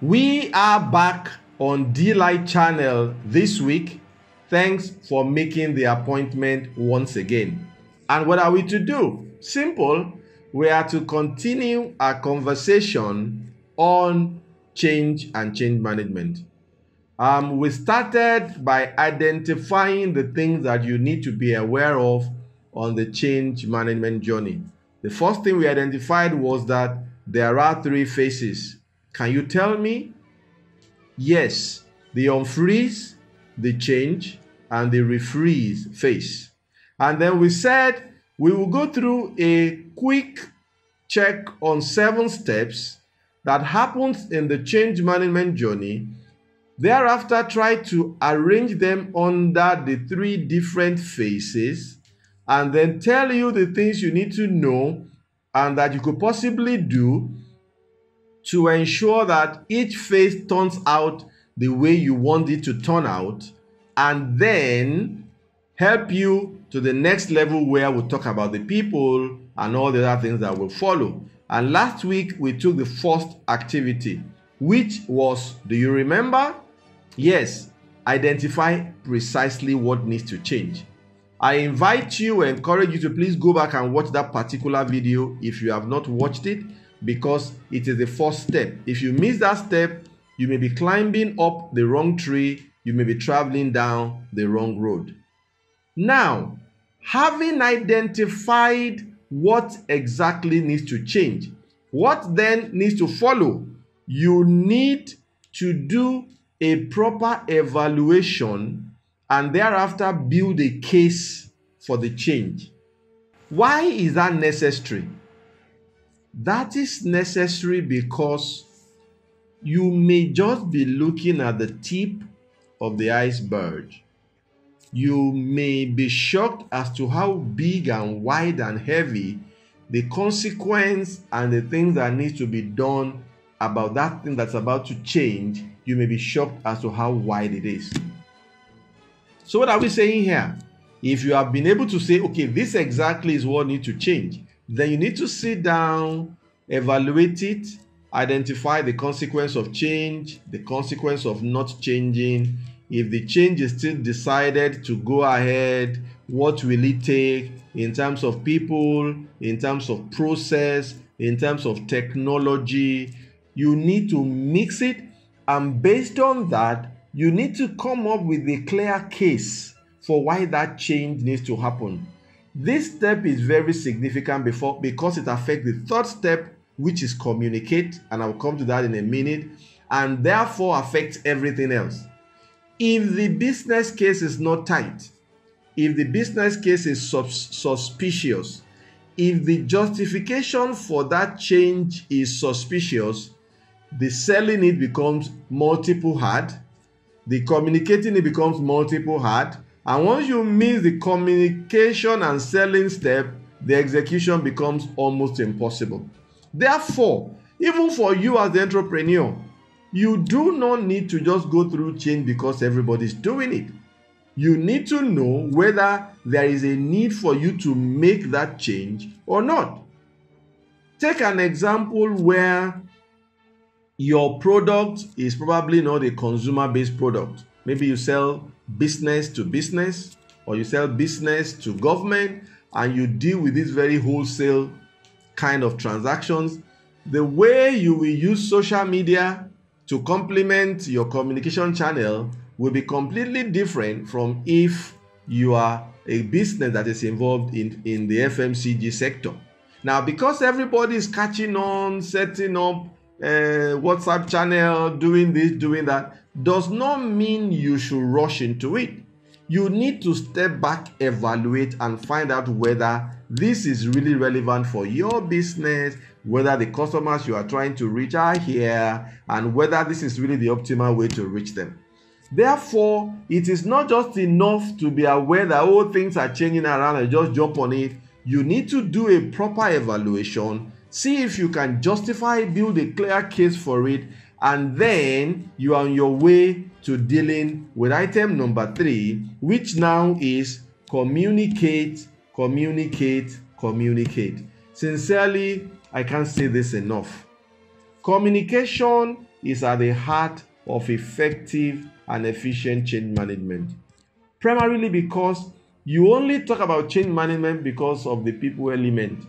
We are back on D Light channel this week. Thanks for making the appointment once again. And what are we to do? Simple. We are to continue our conversation on change and change management. Um, we started by identifying the things that you need to be aware of on the change management journey. The first thing we identified was that there are three phases. Can you tell me? Yes, the unfreeze, the change, and the refreeze phase. And then we said we will go through a quick check on seven steps that happens in the change management journey Thereafter, try to arrange them under the three different phases and then tell you the things you need to know and that you could possibly do to ensure that each phase turns out the way you want it to turn out and then help you to the next level where we'll talk about the people and all the other things that will follow. And last week we took the first activity, which was, do you remember? Yes, identify precisely what needs to change. I invite you, encourage you to please go back and watch that particular video if you have not watched it because it is the first step. If you miss that step, you may be climbing up the wrong tree, you may be traveling down the wrong road. Now, having identified what exactly needs to change, what then needs to follow? You need to do a proper evaluation and thereafter build a case for the change. Why is that necessary? That is necessary because you may just be looking at the tip of the iceberg. You may be shocked as to how big and wide and heavy the consequence and the things that need to be done about that thing that's about to change you may be shocked as to how wide it is. So, what are we saying here? If you have been able to say, okay, this exactly is what needs to change, then you need to sit down, evaluate it, identify the consequence of change, the consequence of not changing. If the change is still decided to go ahead, what will it take in terms of people, in terms of process, in terms of technology? You need to mix it and based on that, you need to come up with a clear case for why that change needs to happen. This step is very significant before because it affects the third step, which is communicate, and I'll come to that in a minute, and therefore affects everything else. If the business case is not tight, if the business case is sus- suspicious, if the justification for that change is suspicious, the selling it becomes multiple hard the communicating it becomes multiple hard and once you miss the communication and selling step the execution becomes almost impossible. Therefore even for you as the entrepreneur you do not need to just go through change because everybody's doing it. You need to know whether there is a need for you to make that change or not. Take an example where your product is probably not a consumer based product. Maybe you sell business to business or you sell business to government and you deal with these very wholesale kind of transactions. The way you will use social media to complement your communication channel will be completely different from if you are a business that is involved in, in the FMCG sector. Now, because everybody is catching on, setting up uh, WhatsApp channel, doing this, doing that, does not mean you should rush into it. You need to step back, evaluate, and find out whether this is really relevant for your business, whether the customers you are trying to reach are here, and whether this is really the optimal way to reach them. Therefore, it is not just enough to be aware that all things are changing around and just jump on it. You need to do a proper evaluation See if you can justify, build a clear case for it, and then you are on your way to dealing with item number three, which now is communicate, communicate, communicate. Sincerely, I can't say this enough. Communication is at the heart of effective and efficient change management. Primarily because you only talk about change management because of the people element.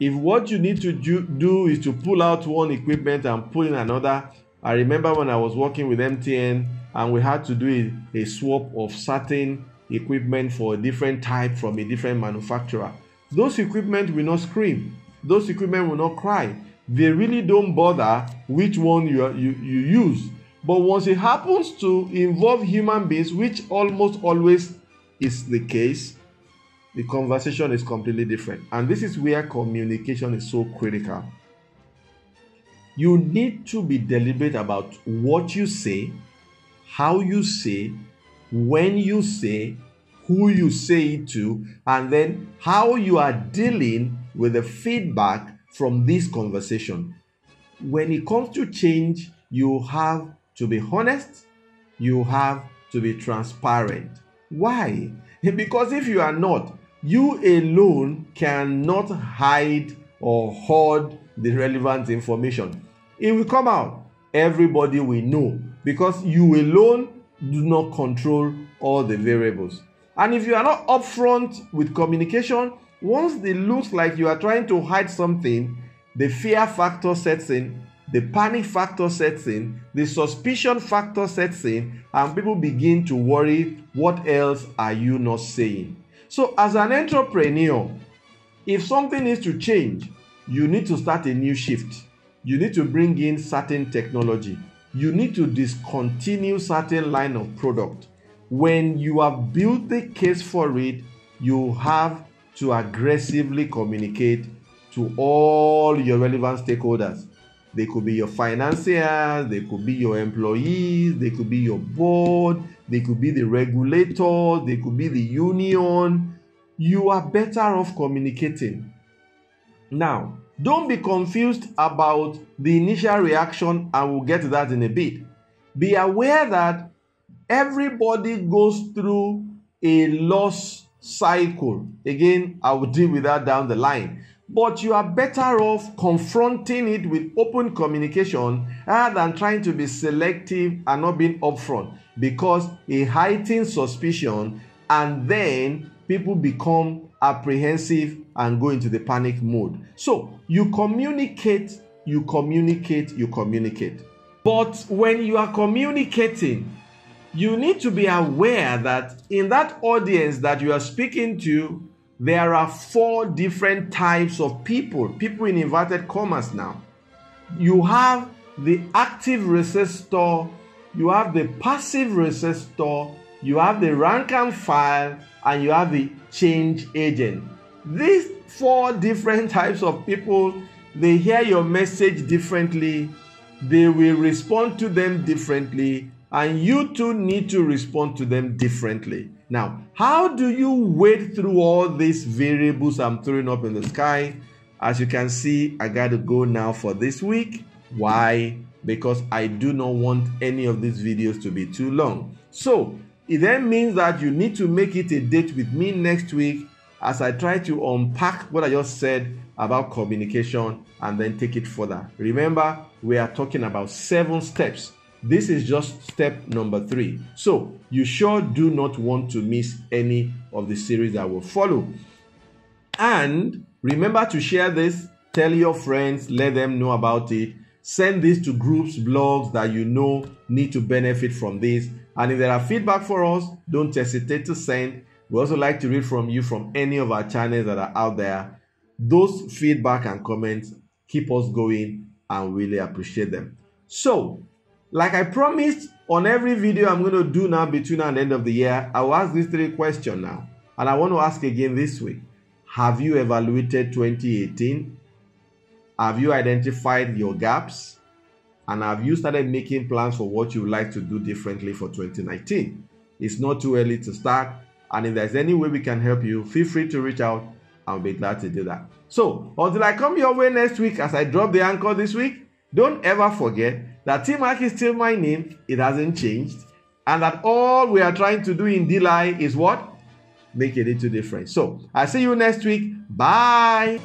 If what you need to do is to pull out one equipment and pull in another, I remember when I was working with MTN and we had to do a, a swap of certain equipment for a different type from a different manufacturer. Those equipment will not scream. Those equipment will not cry. They really don't bother which one you, you, you use. But once it happens to involve human beings, which almost always is the case, the conversation is completely different. And this is where communication is so critical. You need to be deliberate about what you say, how you say, when you say, who you say it to, and then how you are dealing with the feedback from this conversation. When it comes to change, you have to be honest, you have to be transparent. Why? Because if you are not, you alone cannot hide or hoard the relevant information. It will come out. Everybody will know because you alone do not control all the variables. And if you are not upfront with communication, once it looks like you are trying to hide something, the fear factor sets in, the panic factor sets in, the suspicion factor sets in, and people begin to worry what else are you not saying? So, as an entrepreneur, if something needs to change, you need to start a new shift. You need to bring in certain technology. You need to discontinue certain line of product. When you have built the case for it, you have to aggressively communicate to all your relevant stakeholders. They could be your financiers, they could be your employees, they could be your board, they could be the regulator, they could be the union. You are better off communicating. Now, don't be confused about the initial reaction, and we'll get to that in a bit. Be aware that everybody goes through a loss cycle. Again, I will deal with that down the line. But you are better off confronting it with open communication rather than trying to be selective and not being upfront because it heightens suspicion and then people become apprehensive and go into the panic mode. So you communicate, you communicate, you communicate. But when you are communicating, you need to be aware that in that audience that you are speaking to, there are four different types of people, people in inverted commas now. You have the active resistor, you have the passive resistor, you have the rank and file, and you have the change agent. These four different types of people, they hear your message differently, they will respond to them differently, and you too need to respond to them differently. Now, how do you wade through all these variables I'm throwing up in the sky? As you can see, I got to go now for this week. Why? Because I do not want any of these videos to be too long. So, it then means that you need to make it a date with me next week as I try to unpack what I just said about communication and then take it further. Remember, we are talking about seven steps this is just step number three. So you sure do not want to miss any of the series that will follow. And remember to share this, tell your friends, let them know about it. Send this to groups, blogs that you know need to benefit from this. And if there are feedback for us, don't hesitate to send. We also like to read from you from any of our channels that are out there. Those feedback and comments keep us going and really appreciate them. So, like I promised on every video I'm going to do now between now and the end of the year, I will ask these three questions now. And I want to ask again this week. Have you evaluated 2018? Have you identified your gaps? And have you started making plans for what you would like to do differently for 2019? It's not too early to start. And if there's any way we can help you, feel free to reach out. I'll be glad to do that. So, until I come your way next week as I drop the anchor this week, don't ever forget that T-Mac is still my name, it hasn't changed, and that all we are trying to do in DLI is what? Make a little difference. So, i see you next week. Bye.